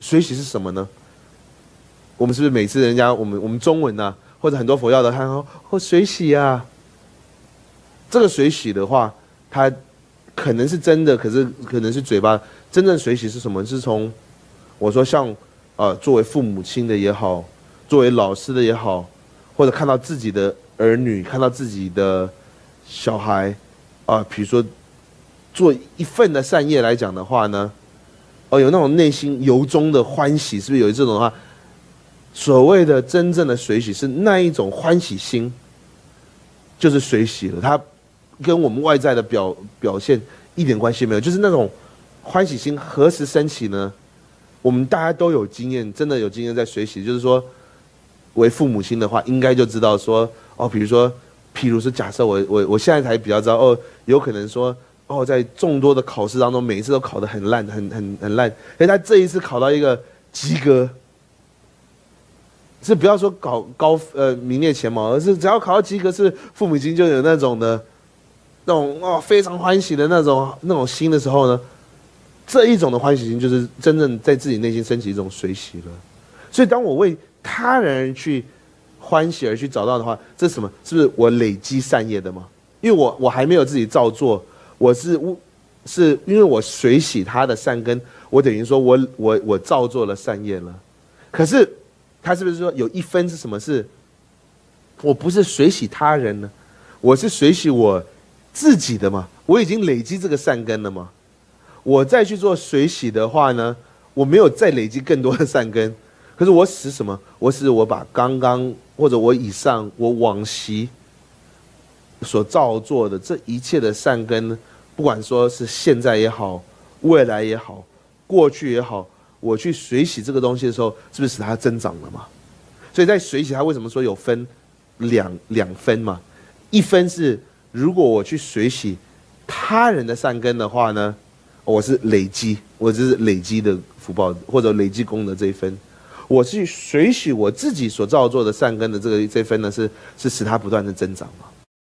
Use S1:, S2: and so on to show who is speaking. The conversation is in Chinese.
S1: 水洗是什么呢？我们是不是每次人家我们我们中文呢、或者很多佛教的他说哦水洗啊，这个水洗的话，它可能是真的，可是可能是嘴巴真正水洗是什么？是从我说像呃作为父母亲的也好，作为老师的也好，或者看到自己的儿女，看到自己的小孩啊、比如说做一份的善业来讲的话呢，哦，有那种内心由衷的欢喜，是不是有这种的话？所谓的真正的水洗是那一种欢喜心，就是水洗了，它跟我们外在的表表现一点关系没有，就是那种欢喜心何时升起呢？我们大家都有经验，真的有经验在水洗，就是说，为父母亲的话，应该就知道说，哦，比如说，譬如是假设我我我现在才比较知道，哦，有可能说，哦，在众多的考试当中，每一次都考得很烂，很很很烂，哎，他这一次考到一个及格。是不要说搞高呃名列前茅，而是只要考到及格，是父母亲就有那种的，那种哦非常欢喜的那种那种心的时候呢，这一种的欢喜心就是真正在自己内心升起一种随喜了。所以当我为他人去欢喜而去找到的话，这是什么？是不是我累积善业的吗？因为我我还没有自己照做，我是是因为我水洗他的善根，我等于说我我我照做了善业了，可是。他是不是说有一分是什么？是，我不是随喜他人呢，我是随喜我自己的嘛。我已经累积这个善根了嘛。我再去做水洗的话呢，我没有再累积更多的善根。可是我使什么？我使我把刚刚或者我以上我往昔所造作的这一切的善根，不管说是现在也好，未来也好，过去也好。我去水洗这个东西的时候，是不是使它增长了嘛？所以在水洗，它为什么说有分两两分嘛？一分是如果我去水洗他人的善根的话呢，我是累积，我这是累积的福报或者累积功德这一分。我去水洗我自己所造作的善根的这个这分呢，是是使它不断的增长嘛？